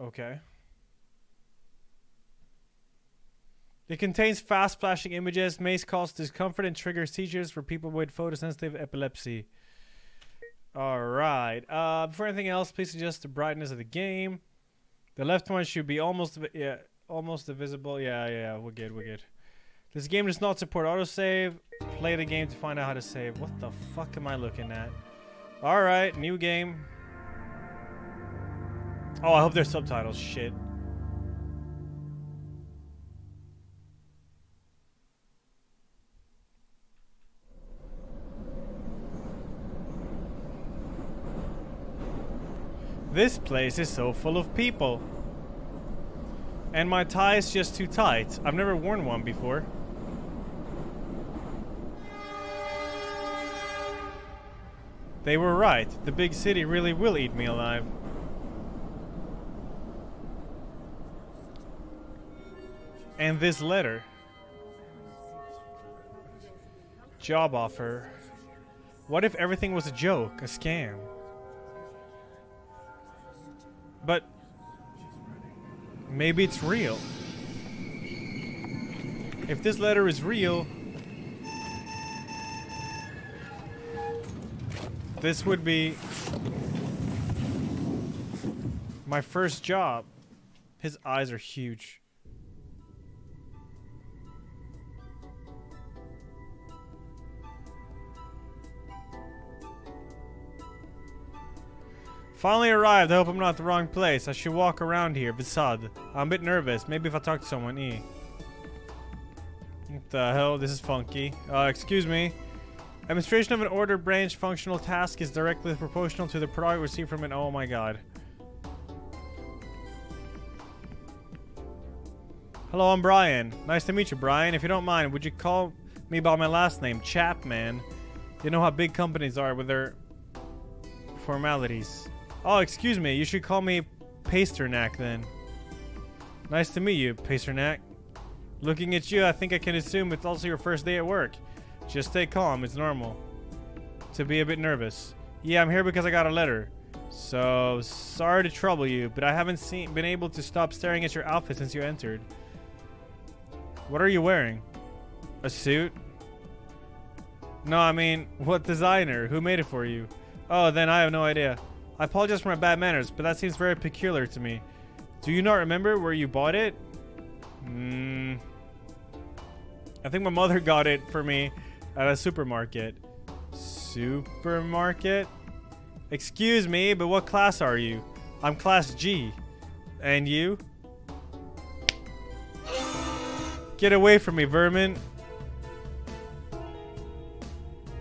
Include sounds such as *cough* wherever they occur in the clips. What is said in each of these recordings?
Okay. It contains fast flashing images, may cause discomfort and trigger seizures for people with photosensitive epilepsy. Alright. Uh, before anything else, please adjust the brightness of the game. The left one should be almost yeah, almost visible. Yeah, yeah, we're good, we're good. This game does not support autosave. Play the game to find out how to save. What the fuck am I looking at? Alright, new game. Oh, I hope there's subtitles. Shit. This place is so full of people. And my tie is just too tight. I've never worn one before. They were right. The big city really will eat me alive. And this letter. Job offer. What if everything was a joke, a scam? But maybe it's real. If this letter is real, this would be my first job. His eyes are huge. Finally arrived. I hope I'm not at the wrong place. I should walk around here. Visad. I'm a bit nervous. Maybe if I talk to someone. E. What the hell? This is funky. Uh, excuse me. Administration of an order branch functional task is directly proportional to the product received from it. Oh my god. Hello, I'm Brian. Nice to meet you, Brian. If you don't mind, would you call me by my last name, Chapman? You know how big companies are with their formalities. Oh, excuse me. You should call me Pasternak then. Nice to meet you, Pasternak. Looking at you, I think I can assume it's also your first day at work. Just stay calm. It's normal to be a bit nervous. Yeah, I'm here because I got a letter. So, sorry to trouble you, but I haven't seen been able to stop staring at your outfit since you entered. What are you wearing? A suit? No, I mean, what designer? Who made it for you? Oh, then I have no idea. I apologize for my bad manners, but that seems very peculiar to me. Do you not remember where you bought it? Hmm. I think my mother *laughs* got it for me at a supermarket. Supermarket? Excuse me, but what class are you? I'm class G. And you? Get away from me, vermin.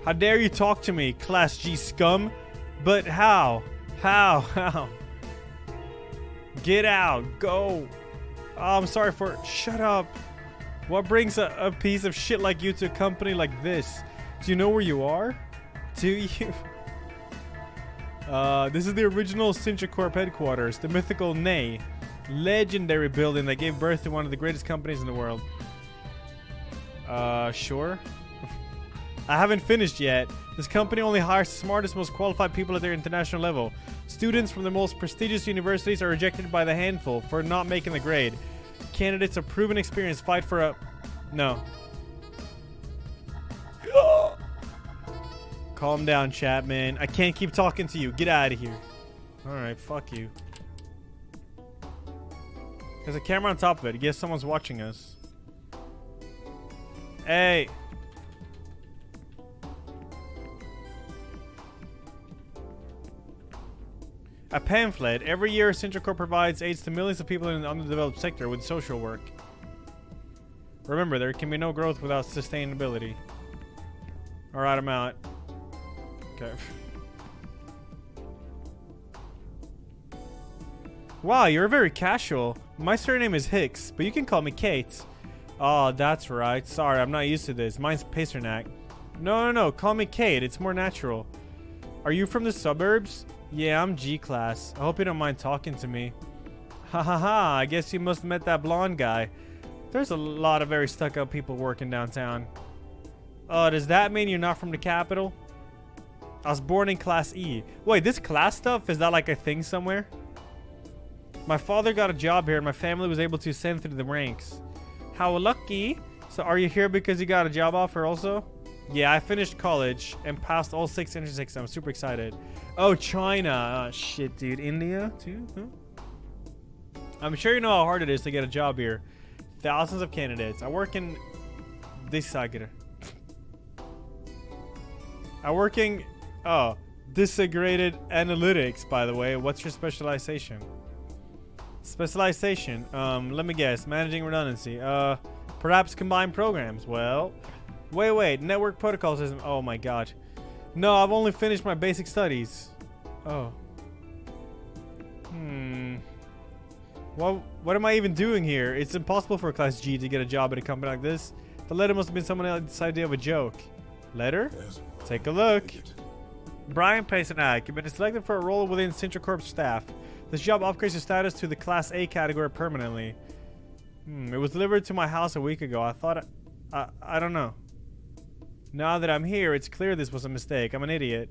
How dare you talk to me, class G scum? But how? How? How? Get out. Go. Oh, I'm sorry for... Shut up. What brings a, a piece of shit like you to a company like this? Do you know where you are? Do you? *laughs* Uh, this is the original Sintracorp headquarters, the mythical Nay, legendary building that gave birth to one of the greatest companies in the world. Uh, sure. I haven't finished yet. This company only hires the smartest, most qualified people at their international level. Students from the most prestigious universities are rejected by the handful for not making the grade. Candidates of proven experience fight for a... No. *gasps* Calm down, Chapman. I can't keep talking to you. Get out of here. Alright, fuck you. There's a camera on top of it. I guess someone's watching us. Hey. A pamphlet. Every year, Sintracorp provides aids to millions of people in the underdeveloped sector with social work. Remember, there can be no growth without sustainability. Alright, I'm out. Okay. *laughs* Wow, you're very casual. My surname is Hicks, but you can call me Kate. Oh, that's right. Sorry, I'm not used to this. Mine's Pasternak. No, no, no. Call me Kate. It's more natural. Are you from the suburbs? Yeah, I'm G-Class. I hope you don't mind talking to me. Ha ha ha, I guess you must have met that blonde guy. There's a lot of very stuck-up people working downtown. Oh, does that mean you're not from the capital? I was born in Class E. Wait, this class stuff, is that like a thing somewhere? My father got a job here and my family was able to ascend through the ranks. How lucky. So are you here because you got a job offer also? Yeah, I finished college and passed all six entrance exams. I'm super excited. Oh, China. Oh, shit, dude. India, too? Huh? I'm sure you know how hard it is to get a job here. Thousands of candidates. I work in this side. I'm working... oh disaggregated analytics. By the way, what's your specialization? Specialization. Um, let me guess. Managing redundancy. Uh, perhaps combined programs. Well, wait, wait. Network protocol system. Oh my god. No, I've only finished my basic studies. Oh. Hmm. What, what am I even doing here? It's impossible for a Class G to get a job at a company like this. The letter must have been someone else's idea of a joke. Letter? Take a look. Brian Pasternak, you've been selected for a role within Sintra Corp staff. This job upgrades your status to the Class A category permanently. Hmm, it was delivered to my house a week ago. I thought... I, I, I don't know. Now that I'm here, it's clear this was a mistake. I'm an idiot.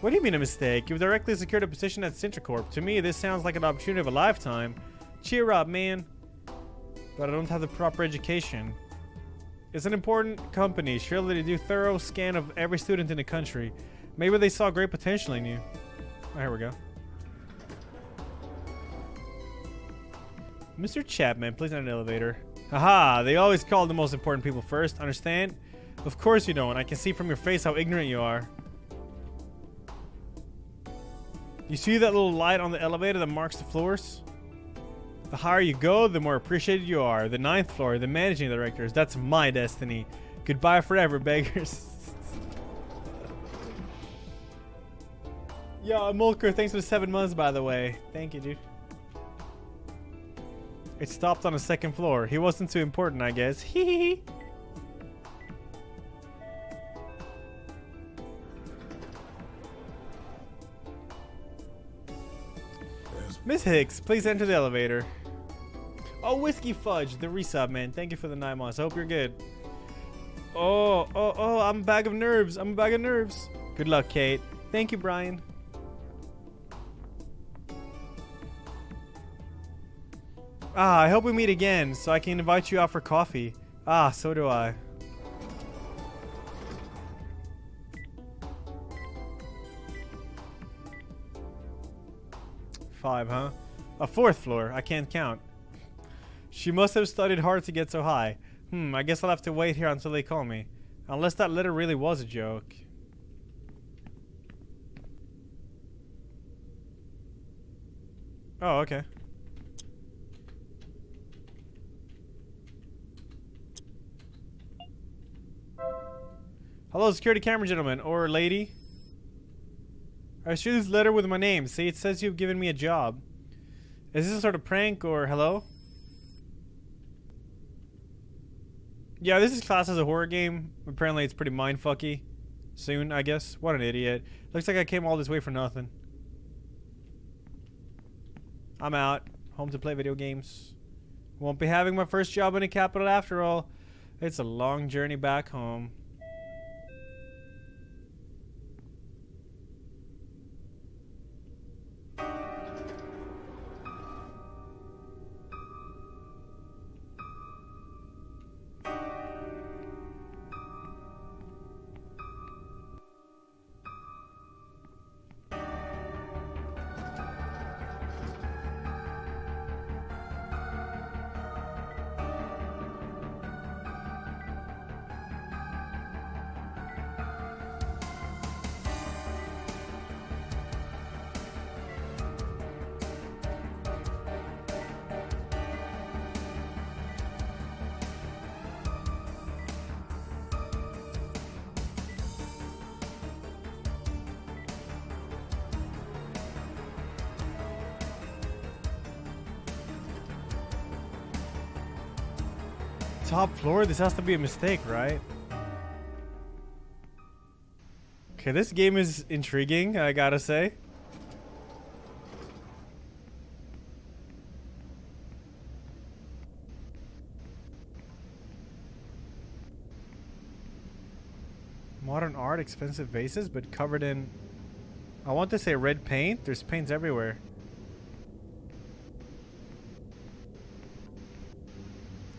What do you mean a mistake? You've directly secured a position at Corp. To me, this sounds like an opportunity of a lifetime. Cheer up, man. But I don't have the proper education. It's an important company. Surely they do thorough scan of every student in the country. Maybe they saw great potential in you. Oh, here we go. Mr. Chapman, please not an elevator. Haha, they always call the most important people first, understand? Of course you don't. I can see from your face how ignorant you are. You see that little light on the elevator that marks the floors? The higher you go, the more appreciated you are. The ninth floor, the managing directors. That's my destiny. Goodbye forever, *laughs* beggars. Yo, Mulker, thanks for the seven months, by the way. Thank you, dude. It stopped on the second floor. He wasn't too important, I guess. *laughs* Hee Miss Hicks, please enter the elevator. Oh, Whiskey Fudge, the resub, man. Thank you for the nine months. I hope you're good. Oh, oh, oh, I'm a bag of nerves. I'm a bag of nerves. Good luck, Kate. Thank you, Brian. Ah, I hope we meet again so I can invite you out for coffee. Ah, so do I. Five, huh? A fourth floor. I can't count. She must have studied hard to get so high. Hmm, I guess I'll have to wait here until they call me. Unless that letter really was a joke. Oh, okay. Hello, security camera gentleman or lady. I share this letter with my name. See, it says you've given me a job. Is this a sort of prank or hello? Yeah, this is classed as a horror game. Apparently it's pretty mindfucky. Soon, I guess. What an idiot. Looks like I came all this way for nothing. I'm out. Home to play video games. Won't be having my first job in the capital after all. It's a long journey back home. Top floor? This has to be a mistake, right? Okay, this game is intriguing, I gotta say. Modern art, expensive vases, but covered in... I want to say red paint. There's paints everywhere.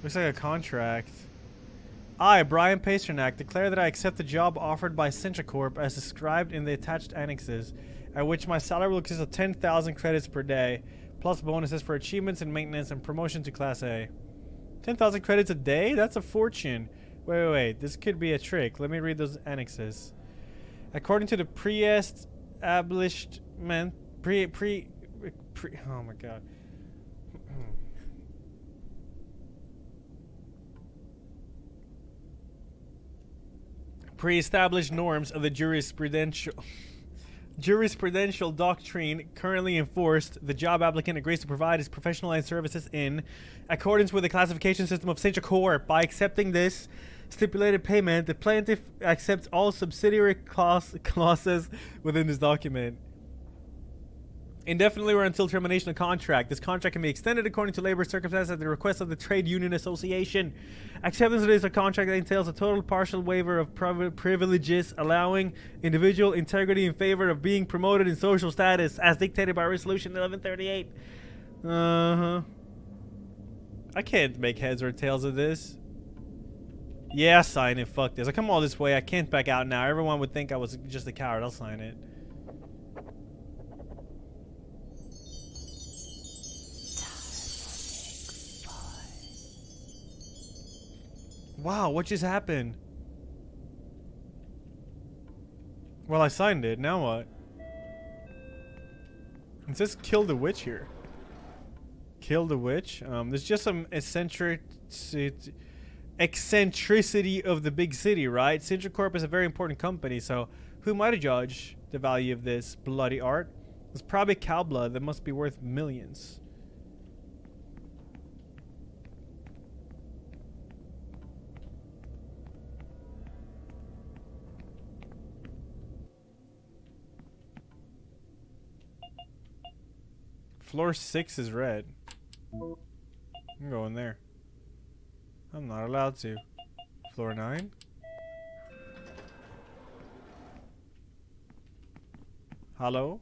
Looks like a contract. I, Brian Pasternak, declare that I accept the job offered by Corp as described in the attached annexes, at which my salary will consist of 10,000 credits per day, plus bonuses for achievements and maintenance and promotion to Class A. 10,000 credits a day? That's a fortune. Wait, wait, wait. This could be a trick. Let me read those annexes. According to the pre-established... pre, pre, pre, oh my god. Pre-established norms of the jurisprudential jurisprudential doctrine currently enforced, the job applicant agrees to provide his professionalized services in accordance with the classification system of Sintra Corp. By accepting this stipulated payment, the plaintiff accepts all subsidiary *laughs* clauses within this document indefinitely or until termination of contract. This contract can be extended according to labor circumstances at the request of the trade union association. Acceptance of this contract entails a total partial waiver of privileges, allowing individual integrity in favor of being promoted in social status as dictated by Resolution 1138. Uh-huh. I can't make heads or tails of this. Yeah, sign it. Fuck this. I come all this way. I can't back out now. Everyone would think I was just a coward. I'll sign it. Wow, what just happened? Well, I signed it. Now what? It says kill the witch here. Kill the witch. Um, there's just some eccentric eccentricity of the big city, right? Sintra Corp is a very important company, so who might have judged the value of this bloody art? It's probably cow blood that must be worth millions. Floor 6 is red. I'm going there. I'm not allowed to. Floor 9? Hello?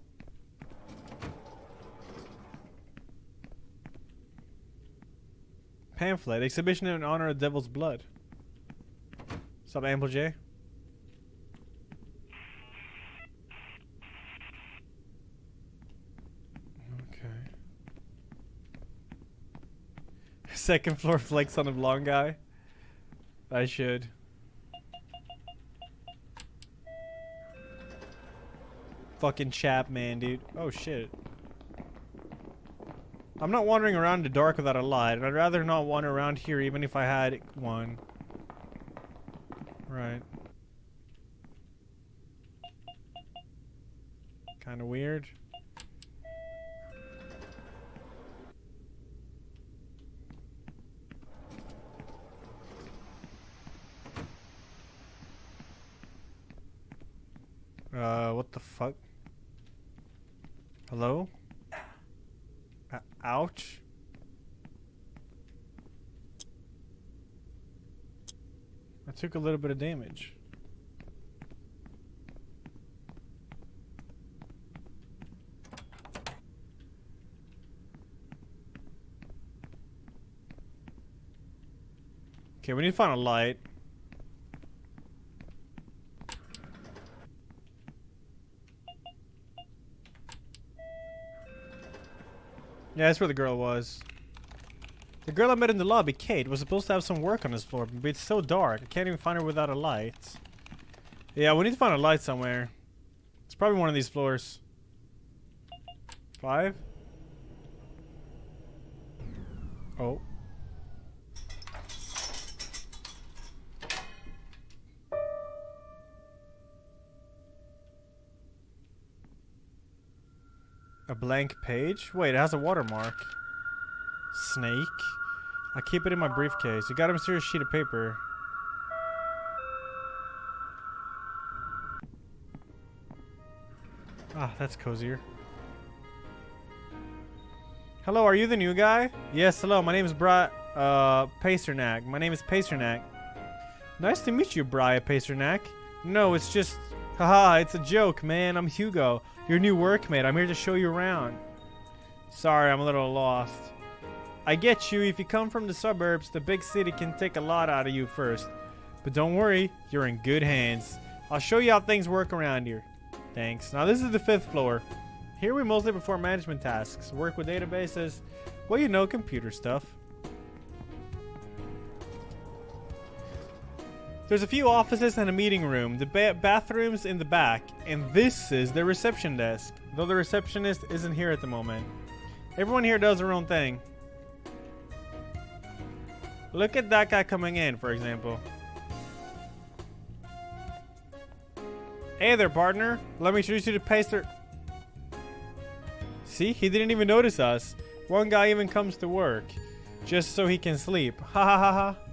Pamphlet. Exhibition in honor of Devil's Blood. What's up, Ample J? Second floor flex on a blonde guy? I should. Fucking chap, man, dude. Oh, shit. I'm not wandering around in the dark without a light, and I'd rather not wander around here even if I had one. Right. Kinda weird. Uh, what the fuck? Hello? Uh, ouch. I took a little bit of damage. Okay, we need to find a light. Yeah, that's where the girl was. The girl I met in the lobby, Kate, was supposed to have some work on this floor, but it's so dark. I can't even find her without a light. Yeah, we need to find a light somewhere. It's probably one of these floors. Five? Oh. A blank page? Wait, it has a watermark. Snake. I keep it in my briefcase. You got a mysterious sheet of paper. Ah, that's cozier. Hello, are you the new guy? Yes, hello. My name is Bri uh, Pasternak. My name is Pasternak. Nice to meet you, Brian Pasternak. No, it's just... Haha, it's a joke, man. I'm Hugo. Your new workmate. I'm here to show you around. Sorry, I'm a little lost. I get you. If you come from the suburbs, the big city can take a lot out of you first. But don't worry, you're in good hands. I'll show you how things work around here. Thanks. Now this is the fifth floor. Here we mostly perform management tasks, work with databases, well you know, computer stuff. There's a few offices and a meeting room, the ba bathrooms in the back, and this is the reception desk, though the receptionist isn't here at the moment. Everyone here does their own thing. Look at that guy coming in, for example. Hey there, partner. Let me introduce you to Paster. See, he didn't even notice us. One guy even comes to work just so he can sleep. Ha ha ha ha.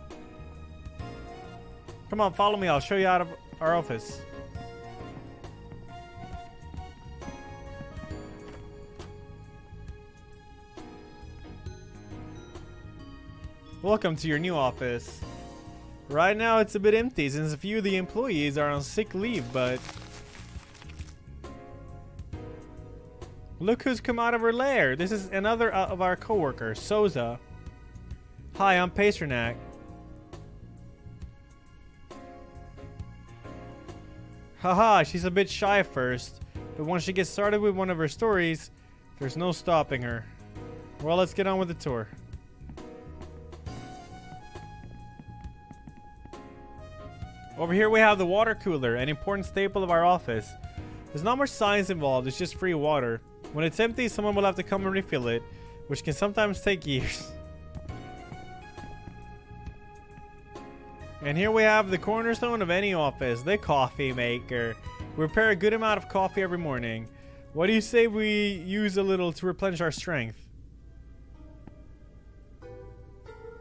Come on, follow me. I'll show you out of our office. Welcome to your new office. Right now it's a bit empty since a few of the employees are on sick leave, but... Look who's come out of her lair. This is another uh, of our coworkers, Sousa. Hi, I'm Pasternak. Haha, she's a bit shy at first, but once she gets started with one of her stories, there's no stopping her. Well, let's get on with the tour. Over here we have the water cooler, an important staple of our office. There's not much science involved, it's just free water. When it's empty, someone will have to come and refill it, which can sometimes take years. *laughs* And here we have the cornerstone of any office, the coffee maker. We prepare a good amount of coffee every morning. What do you say we use a little to replenish our strength?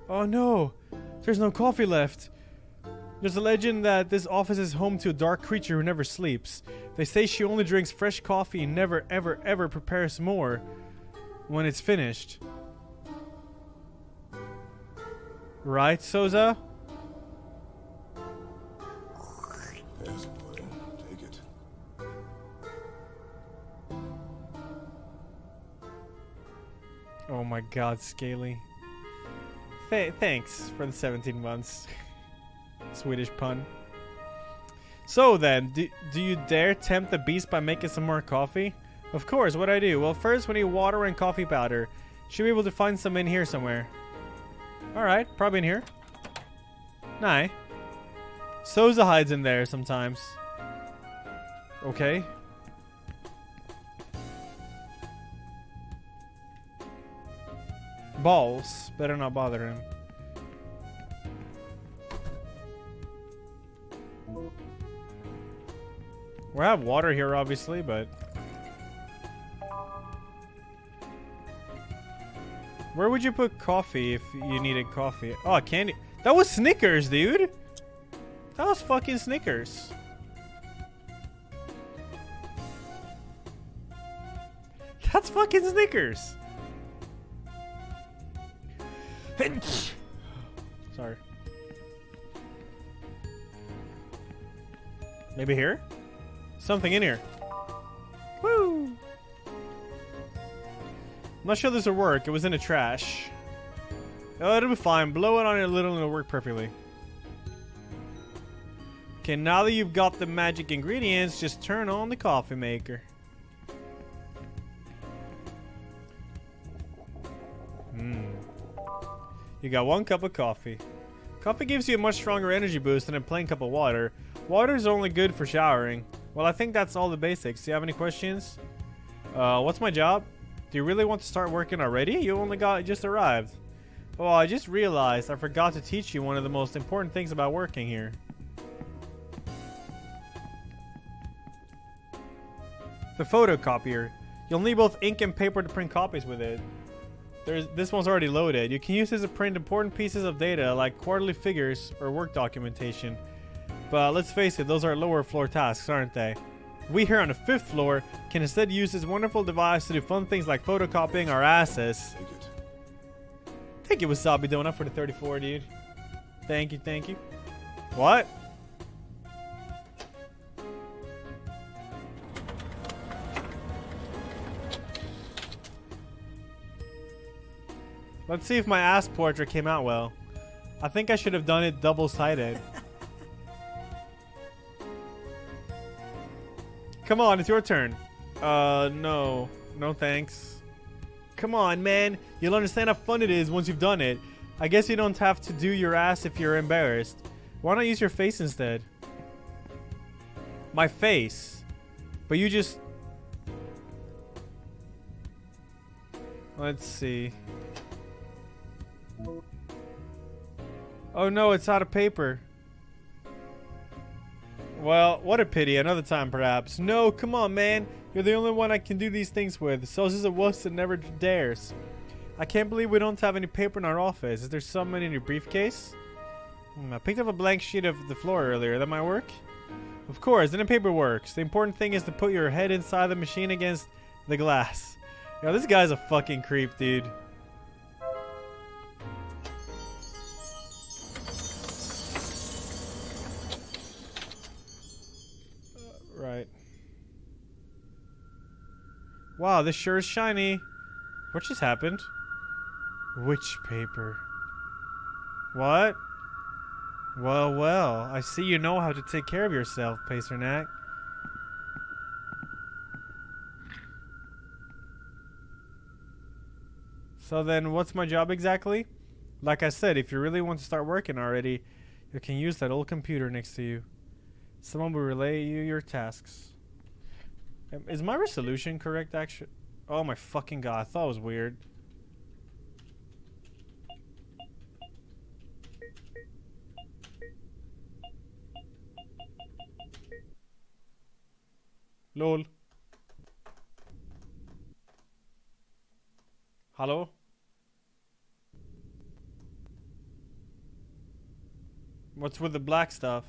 Oh no, there's no coffee left. There's a legend that this office is home to a dark creature who never sleeps. They say she only drinks fresh coffee and never ever ever prepares more when it's finished. Right, Sousa? Oh my god, Scaly. Th thanks for the 17 months. *laughs* Swedish pun. So then, do, do you dare tempt the beast by making some more coffee? Of course, what I do? Well, first we need water and coffee powder. Should be able to find some in here somewhere. Alright, probably in here. Nah. Eh? Sousa hides in there sometimes. Okay. Balls. Better not bother him. We have water here, obviously, but... Where would you put coffee if you needed coffee? Oh, candy. That was Snickers, dude. That was fucking Snickers. That's fucking Snickers. Sorry. Maybe here? Something in here. Woo! I'm not sure this will work. It was in the trash. Oh, it'll be fine. Blow it on it a little and it'll work perfectly. Okay, now that you've got the magic ingredients, just turn on the coffee maker. You got one cup of coffee. Coffee gives you a much stronger energy boost than a plain cup of water. Water is only good for showering. Well, I think that's all the basics. Do you have any questions? Uh, what's my job? Do you really want to start working already? You only got just arrived. Oh, I just realized I forgot to teach you one of the most important things about working here. The photocopier. You'll need both ink and paper to print copies with it. There's, this one's already loaded. You can use this to print important pieces of data like quarterly figures or work documentation. But let's face it, those are lower floor tasks, aren't they? We here on the fifth floor can instead use this wonderful device to do fun things like photocopying our assets. Take it. Thank you, Wasabi Donut, for the 34, dude. Thank you, thank you. What? Let's see if my ass portrait came out well. I think I should have done it double-sided. Come on, it's your turn. Uh, no. No thanks. Come on, man. You'll understand how fun it is once you've done it. I guess you don't have to do your ass if you're embarrassed. Why not use your face instead? My face? But you just... Let's see. Oh no, it's out of paper. Well, what a pity. Another time, perhaps. No, come on, man. You're the only one I can do these things with. So is a wuss that never dares. I can't believe we don't have any paper in our office. Is there some in your briefcase? Hmm, I picked up a blank sheet of the floor earlier. That might work? Of course, then the paper works. The important thing is to put your head inside the machine against the glass. Yo, this guy's a fucking creep, dude. Wow, this sure is shiny. What just happened? Which paper? What? Well, well, I see you know how to take care of yourself, Pasternak. So then, what's my job exactly? Like I said, if you really want to start working already, you can use that old computer next to you. Someone will relay you your tasks. Is my resolution correct, actually? Oh my fucking god, I thought it was weird. LOL. Hello? What's with the black stuff?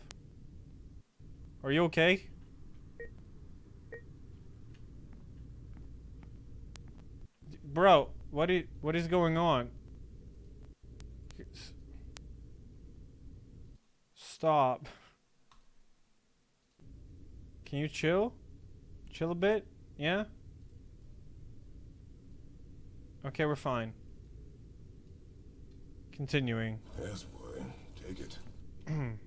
Are you okay? Bro, what is what is going on? Stop. Can you chill? Chill a bit? Yeah? Okay, we're fine. Continuing. Boy. Take it. *clears throat*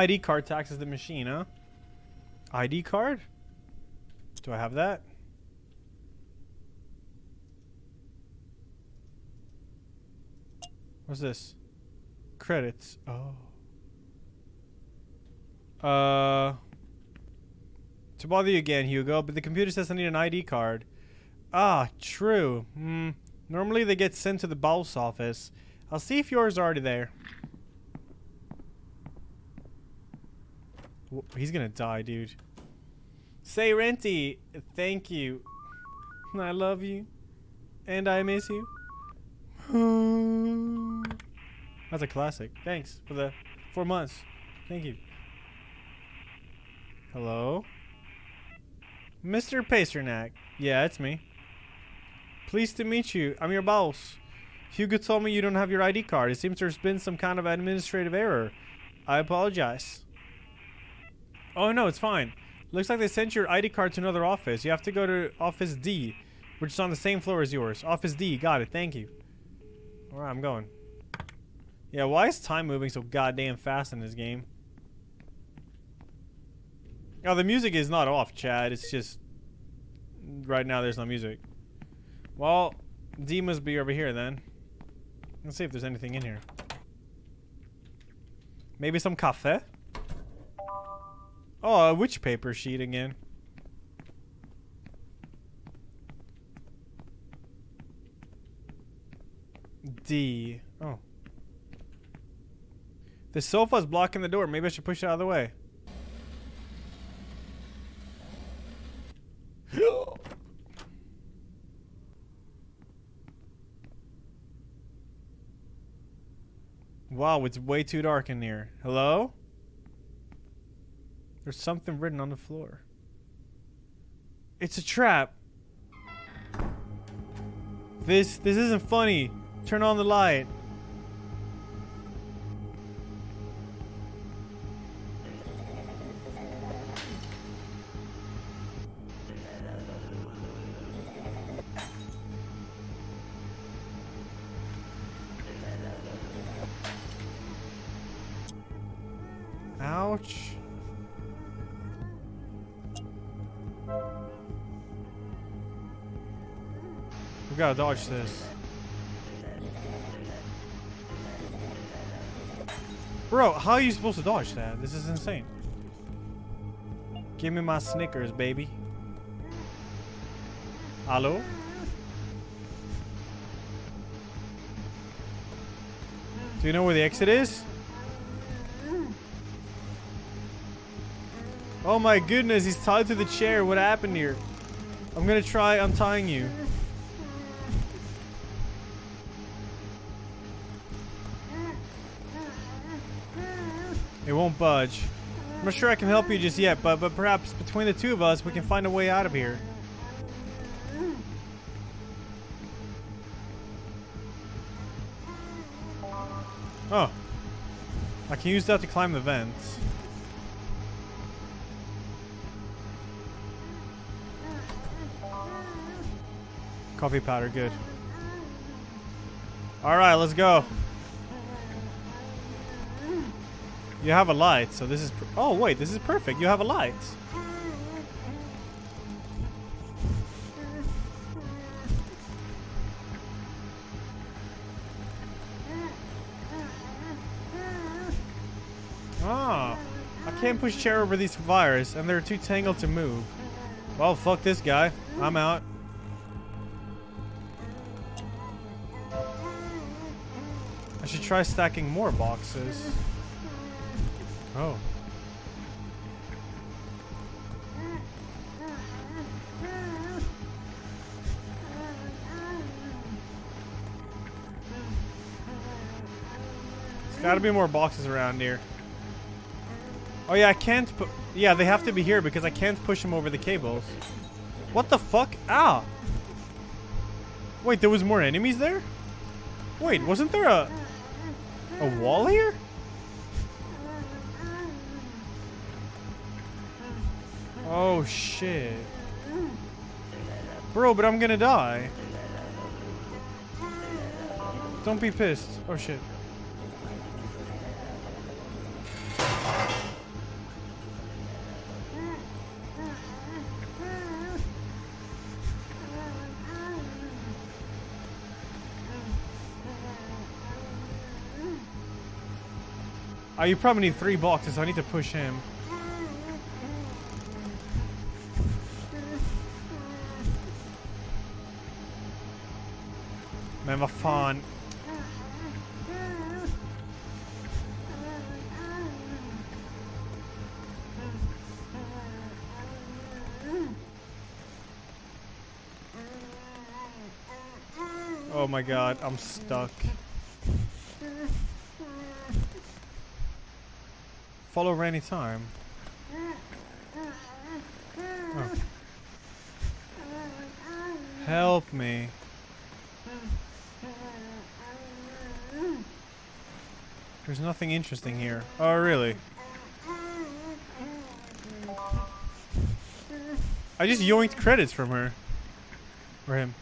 ID card taxes the machine, huh? ID card? Do I have that? What's this? Credits. Oh. Uh. To bother you again, Hugo, but the computer says I need an ID card. Ah, true. Hmm. Normally they get sent to the boss office. I'll see if yours are already there. He's gonna die, dude. Say Renty, thank you. *laughs* I love you. And I miss you. *sighs* That's a classic. Thanks for the four months. Thank you. Hello? Mr. Pasternak. Yeah, it's me. Pleased to meet you. I'm your boss. Hugo told me you don't have your ID card. It seems there's been some kind of administrative error. I apologize. Oh no, it's fine. Looks like they sent your ID card to another office. You have to go to Office D, which is on the same floor as yours. Office D, got it. Thank you. Alright, I'm going. Yeah, why is time moving so goddamn fast in this game? Oh, the music is not off, Chad. It's just... Right now, there's no music. Well, D must be over here, then. Let's see if there's anything in here. Maybe some cafe? Oh, a witch paper sheet again. D. Oh. The sofa's blocking the door. Maybe I should push it out of the way. *gasps* Wow, it's way too dark in here. Hello? There's something written on the floor. It's a trap. This this isn't funny. Turn on the light. Gotta dodge this. Bro, how are you supposed to dodge that? This is insane. Give me my Snickers, baby. Hello? Do you know where the exit is? Oh my goodness, he's tied to the chair. What happened here? I'm gonna try untying you. Budge. I'm not sure I can help you just yet, but but perhaps between the two of us, we can find a way out of here. Oh. I can use that to climb the vents. Coffee powder, good. Alright, let's go. You have a light, so this is... oh, wait, this is perfect. You have a light. Ah, I can't push chair over these wires, and they're too tangled to move. Well, fuck this guy. I'm out. I should try stacking more boxes. Oh. There's gotta be more boxes around here. Oh yeah, I can't put... Yeah, they have to be here because I can't push them over the cables. What the fuck? Ah! Wait, there was more enemies there? Wait, wasn't there a... A wall here? Oh shit. Bro, but I'm gonna die. Don't be pissed. Oh shit. Oh, you probably need three boxes. I need to push him. Oh my god, I'm stuck. Follow Rainy time. Oh. Help me. There's nothing interesting here. Oh, really? I just yoinked credits from her. For him.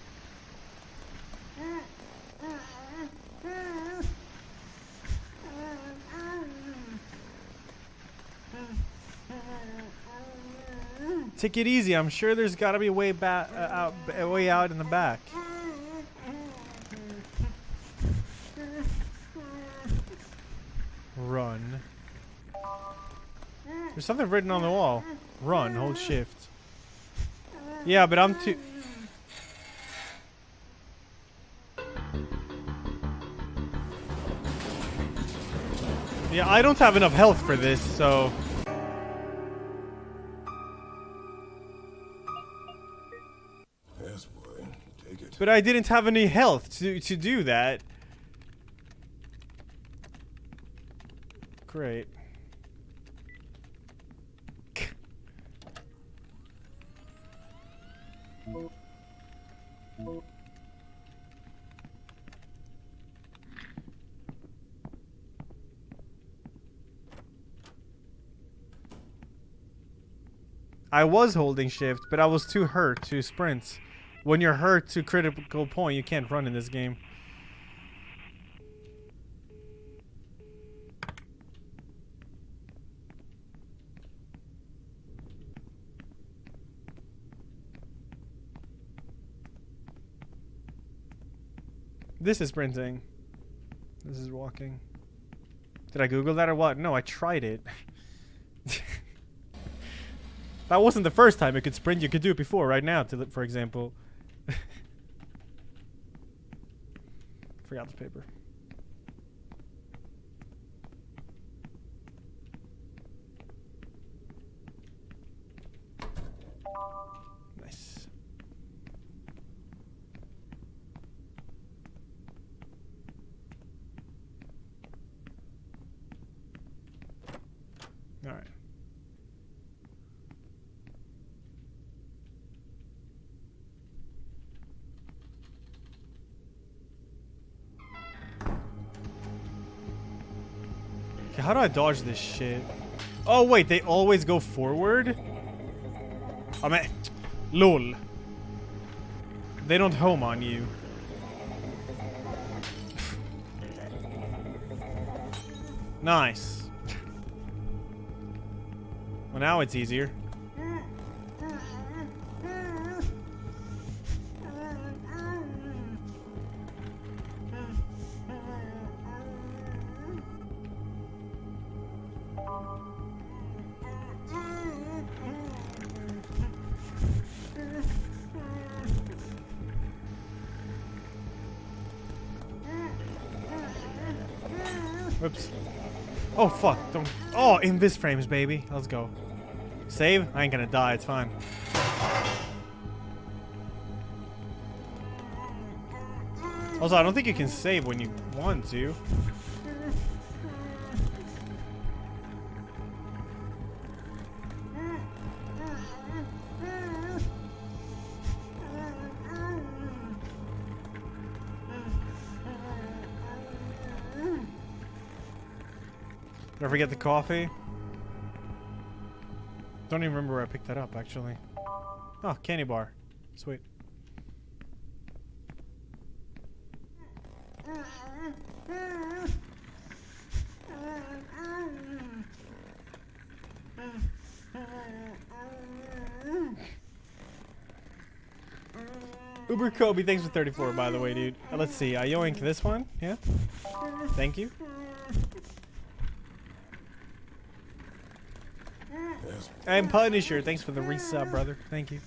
Take it easy. I'm sure there's got to be a way back, uh, out, way out in the back. Run. There's something written on the wall. Run. Hold shift. Yeah, but I'm too. Yeah, I don't have enough health for this, so. Yes, boy. Take it. But I didn't have any health to to do that. Great. I was holding shift, but I was too hurt to sprint. When you're hurt to critical point, you can't run in this game. This is sprinting. This is walking. Did I Google that or what? No, I tried it. *laughs* that wasn't the first time it could sprint. You could do it before, right now, to for example. *laughs* Forgot the paper. How do I dodge this shit? Oh wait, they always go forward? I mean, lol. They don't home on you. nice. Well, now it's easier. Fuck. Don't. Oh, in this frames, baby. Let's go. Save? I ain't gonna die. It's fine. Also, I don't think you can save when you want to. I forget the coffee? Don't even remember where I picked that up, actually. Oh, candy bar. Sweet. Uber Kobe, thanks for 34, by the way, dude. Uh, let's see, I yoink this one, yeah? Thank you. Yes. And Punisher, thanks for the resub, brother. Thank you.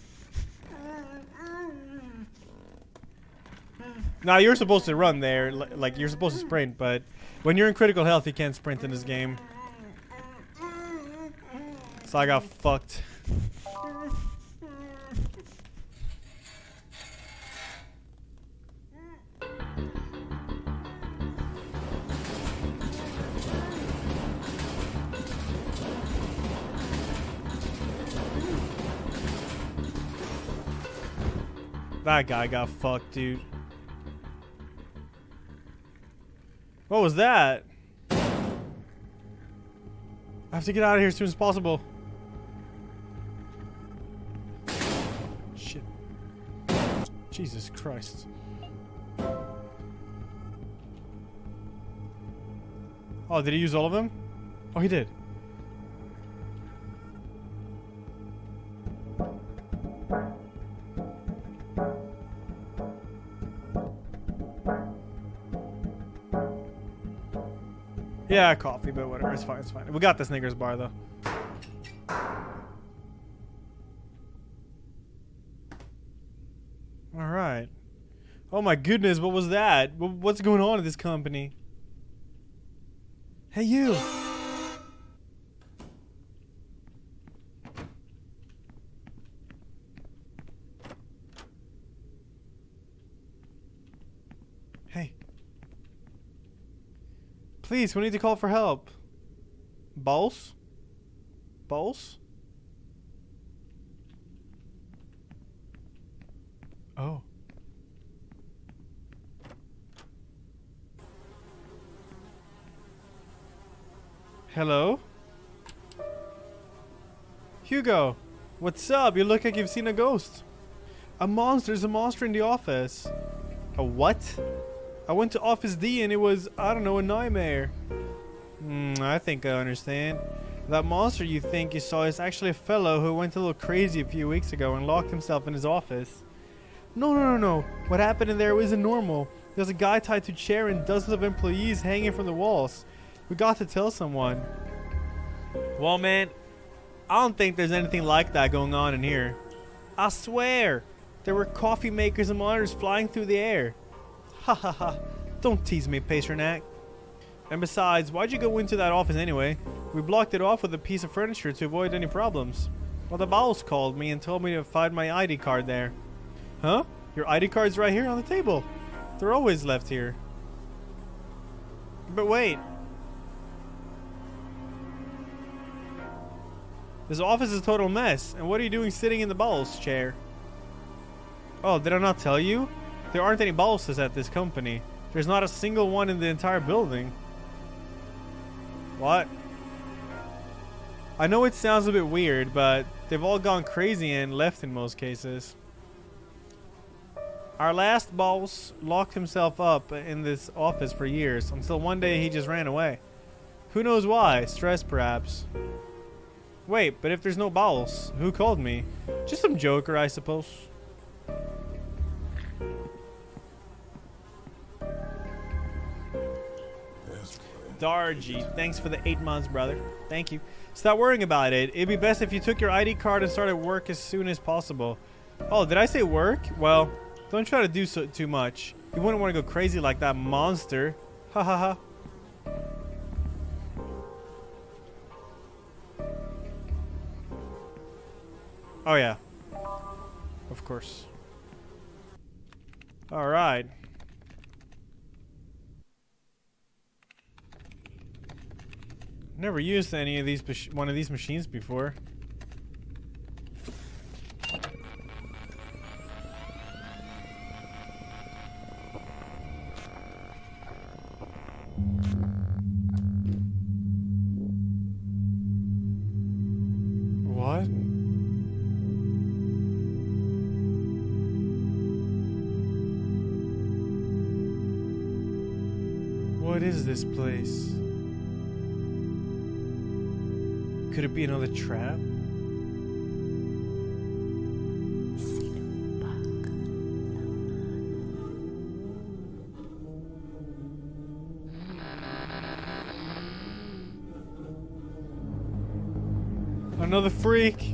Now you're supposed to run there, like you're supposed to sprint, but when you're in critical health, you can't sprint in this game. So I got fucked. That guy got fucked, dude. What was that? I have to get out of here as soon as possible. Shit. Jesus Christ. Oh, did he use all of them? Oh, he did. Yeah, coffee, but whatever. It's fine. It's fine. We got the Snickers bar though. All right. Oh my goodness, what was that? What's going on at this company? Hey, you. Hey. Please, we need to call for help. Balls? Balls? Oh. Hello? Hugo, what's up? You look like you've seen a ghost. A monster, there's a monster in the office. A what? I went to Office D and it was, I don't know, a nightmare. Hmm, I think I understand. That monster you think you saw is actually a fellow who went a little crazy a few weeks ago and locked himself in his office. No, no, no, no. What happened in there wasn't normal. There's a guy tied to a chair and dozens of employees hanging from the walls. We got to tell someone. Well, man, I don't think there's anything like that going on in here. I swear, there were coffee makers and monitors flying through the air. Ha ha ha. Don't tease me, Pasternak. And besides, why'd you go into that office anyway? We blocked it off with a piece of furniture to avoid any problems. Well, the boss called me and told me to find my ID card there. Huh? Your ID card's right here on the table. They're always left here. But wait. This office is a total mess. And what are you doing sitting in the boss chair? Oh, did I not tell you? There aren't any bosses at this company. There's not a single one in the entire building. What? I know it sounds a bit weird, but they've all gone crazy and left in most cases. Our last boss locked himself up in this office for years until one day he just ran away. Who knows why? Stress, perhaps. Wait, but if there's no boss, who called me? Just some joker, I suppose. Dargy, thanks for the eight months, brother. Thank you. Stop worrying about it. It'd be best if you took your ID card and started work as soon as possible. Oh, did I say work? Well, don't try to do so too much. You wouldn't want to go crazy like that monster. Ha ha ha. Oh yeah. Of course. Alright. Never used any of these one of these machines before. What? What is this place? Could it be another trap? Another freak.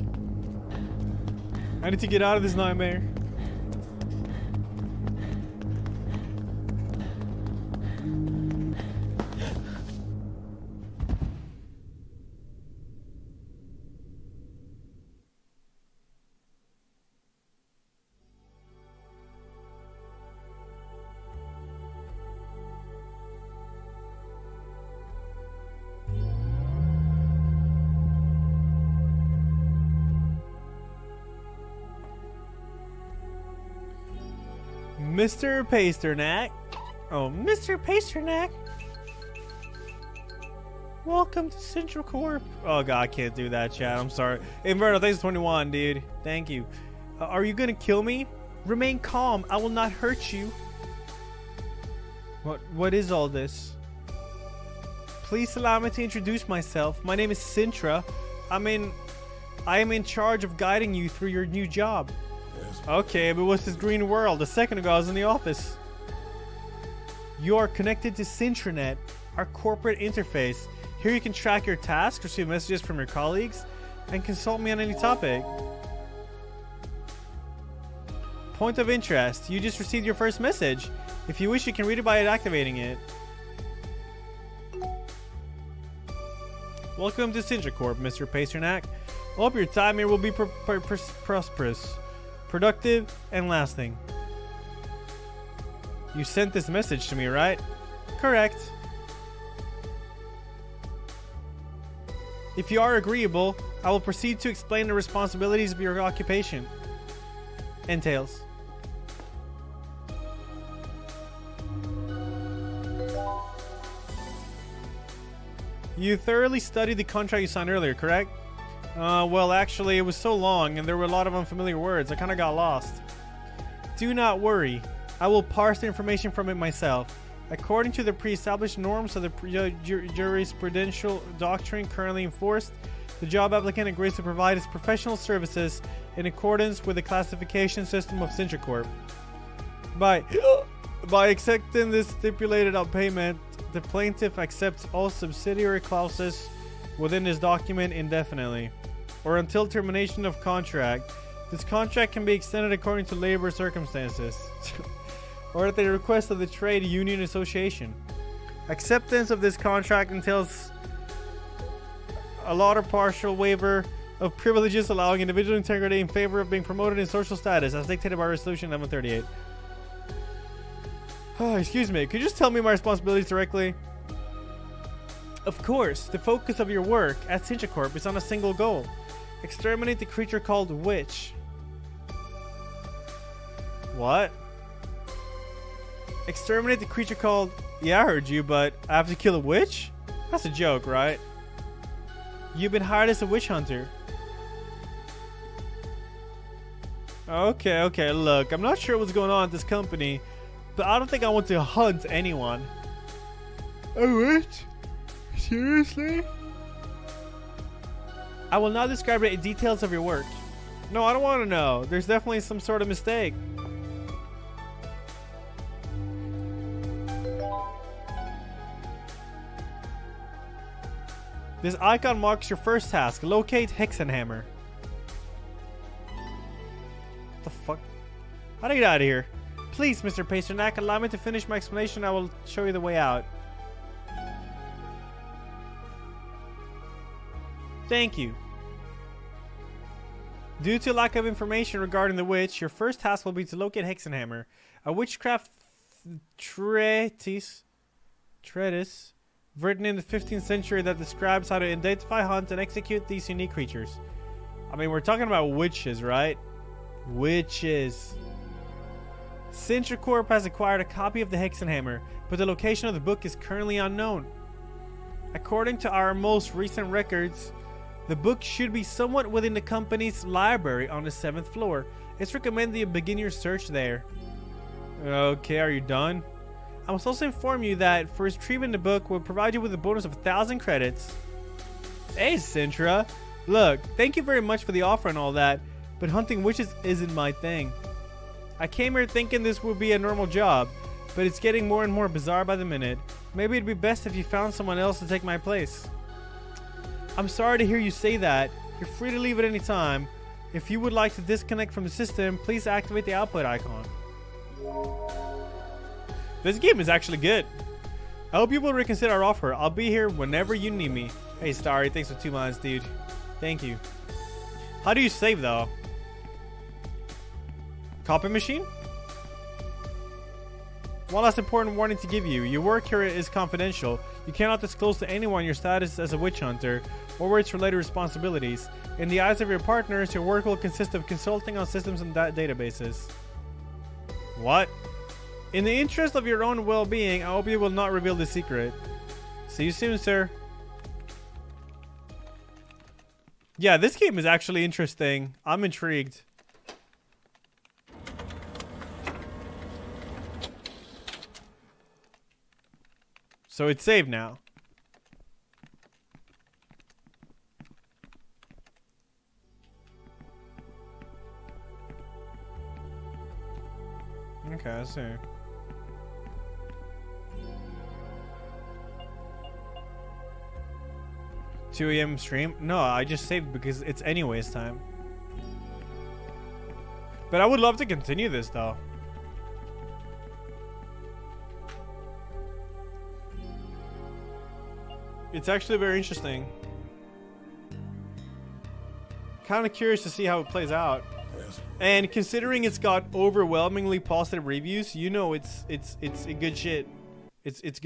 I need to get out of this nightmare. Mr. Pasternak. Oh, Mr. Pasternak. Welcome to Sintra Corp. Oh god, I can't do that, chat. I'm sorry. Inverno, thanks 21, dude. Thank you. Uh, are you gonna kill me? Remain calm. I will not hurt you. What? What is all this? Please allow me to introduce myself. My name is Sintra. I'm in. I am in charge of guiding you through your new job. Okay, but what's this green world? A second ago I was in the office. You are connected to Sintranet, our corporate interface. Here you can track your tasks, receive messages from your colleagues, and consult me on any topic. Point of interest. You just received your first message. If you wish, you can read it by activating it. Welcome to Sintra Corp, Mr. Pasternak. Hope your time here will be pr pr pr prosperous productive, and lasting. You sent this message to me, right? Correct. If you are agreeable, I will proceed to explain the responsibilities of your occupation. Entails. You thoroughly studied the contract you signed earlier, correct? Uh, well, actually, it was so long and there were a lot of unfamiliar words. I kind of got lost. Do not worry. I will parse the information from it myself. According to the pre-established norms of the uh, jurisprudential doctrine currently enforced, the job applicant agrees to provide his professional services in accordance with the classification system of Corp. By *gasps* by accepting this stipulated payment, the plaintiff accepts all subsidiary clauses within this document indefinitely, or until termination of contract. This contract can be extended according to labor circumstances, *laughs* or at the request of the trade union association. Acceptance of this contract entails a lot of partial waiver of privileges allowing individual integrity in favor of being promoted in social status as dictated by Resolution 1138. *sighs* Oh, excuse me, could you just tell me my responsibilities directly? Of course, the focus of your work at Sintra is on a single goal. Exterminate the creature called Witch. What? Exterminate the creature called... Yeah, I heard you, but I have to kill a witch? That's a joke, right? You've been hired as a witch hunter. Okay, okay, look, I'm not sure what's going on at this company, but I don't think I want to hunt anyone. A witch? Seriously? I will not describe the details of your work. No, I don't want to know. There's definitely some sort of mistake. This icon marks your first task. Locate Hexenhammer. What the fuck? How do I get out of here? Please, Mr. Pasternak, allow me to finish my explanation. I will show you the way out. Thank you. Due to lack of information regarding the witch, your first task will be to locate Hexenhammer, a witchcraft treatise, treatise written in the 15th century that describes how to identify, hunt, and execute these unique creatures. I mean, we're talking about witches, right? Witches. Corp has acquired a copy of the Hexenhammer, but the location of the book is currently unknown. According to our most recent records, the book should be somewhat within the company's library on the 7th floor. It's recommended you begin your search there. Okay, are you done? I must also inform you that for retrieving the book, we'll provide you with a bonus of a 1,000 credits. Hey, Sintra. Look, thank you very much for the offer and all that, but hunting witches isn't my thing. I came here thinking this would be a normal job, but it's getting more and more bizarre by the minute. Maybe it'd be best if you found someone else to take my place. I'm sorry to hear you say that. You're free to leave at any time. If you would like to disconnect from the system, please activate the output icon. This game is actually good. I hope you will reconsider our offer. I'll be here whenever you need me. Hey, Starry, thanks for two months, dude. Thank you. How do you save, though? Copy machine? One last important warning to give you. Your work here is confidential. You cannot disclose to anyone your status as a witch hunter or its related responsibilities. In the eyes of your partners, your work will consist of consulting on systems and da databases. What? In the interest of your own well-being, I hope you will not reveal the secret. See you soon, sir. Yeah, this game is actually interesting. I'm intrigued. So it's saved now. Okay, I see. Two AM stream? No, I just saved because it's anyways time. But I would love to continue this though. It's actually very interesting. Kind of curious to see how it plays out. And considering it's got overwhelmingly positive reviews, you know it's it's it's a good shit. It's it's good.